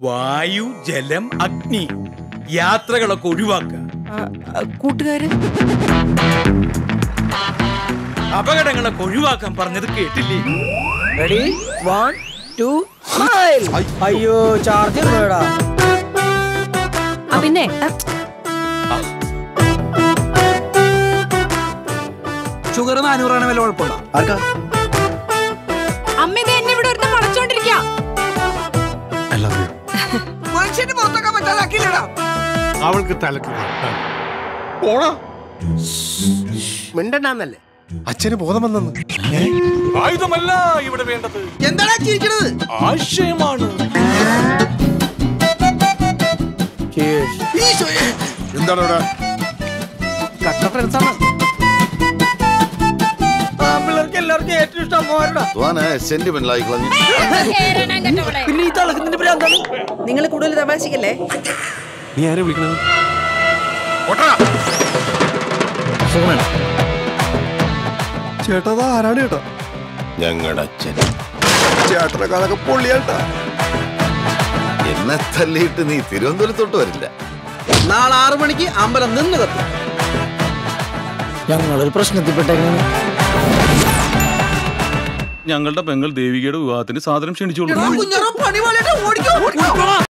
വായു ജലം അഗ്നി യാത്രകളൊക്കെ ഒഴിവാക്കുക കൂട്ടുകാര്? അപകടങ്ങളൊക്കെ ഒഴിവാക്കാൻ പറഞ്ഞത് കേട്ടില്ലേ? റെഡി വൺ ടു അയ്യോ ചാർജ് വേടാ ആ, പിന്നെ? ഷുഗർ നാനൂറാണ് വില കുഴപ്പമില്ല ആർക്കാ? പുറത്തൊക്കെ പറ്റാതാക്കിയില്ലടാ അവൾക്ക് തലക്ക് പോണാ? മിണ്ടണ്ടെന്നല്ലേ? അച്ഛന് ബോധം വന്നെന്ന്. ആയുധമല്ല ഇവിടെ വേണ്ടത്. എന്താണ് ചിരിക്കണത്? ആശയമാണ്. എന്താണ് ഇവിടെ കട്ട എല്ലാവർക്കും ഏറ്റവും ഇഷ്ടം ആയി പിന്നെ ഈ തളക്കുന്നതിന്റെ ഭ്രാന്താണ് നിങ്ങൾ കൂടുതൽ തമാശിക്കല്ലേ? നീ ആരെ വിളിക്കണത്? ചേട്ടാ ആരാണ് ചേട്ടാ? ഞങ്ങളുടെ അച്ഛൻ. ചേട്ടനെ കാണൊക്കെ പൊള്ളിയാട്ടാ. എന്നെ തല്ലിയിട്ട് നീ തിരുവനന്തപുരത്തോട്ട് വരില്ല. നാളെ ആറു മണിക്ക് അമ്പലം നിന്ന് കത്തും. ഞങ്ങളൊരു പ്രശ്നത്തിൽപ്പെട്ടെങ്ങനെ ഞങ്ങളുടെ പെങ്ങൾ ദേവികയുടെ വിവാഹത്തിന് സാധനം ക്ഷണിച്ചോളൂ